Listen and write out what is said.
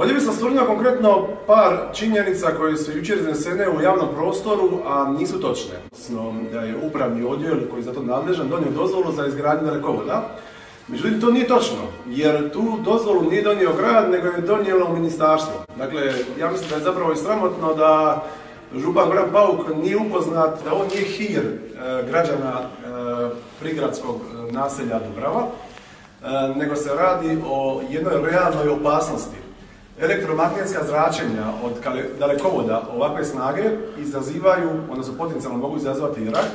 Ovdje bi se osvrnuo konkretno par činjenica koje su jučer iznesene u javnom prostoru, a nisu točne. Odnosno da je upravni odjel koji je za to nadležan donio dozvolu za izgradnju dalekovoda. Međutim, to nije točno, jer tu dozvolu nije donio grad, nego je donijelo ministarstvo. Dakle, ja mislim da je zapravo i sramotno da župan Bran Pauk nije upoznat da on nije hir e, građana e, prigradskog e, naselja Dubrava, nego se radi o jednoj realnoj opasnosti. Elektromagnetska zračenja od dalekovoda ovakve snage izazivaju, odnosno potencijalno mogu izazvati rak,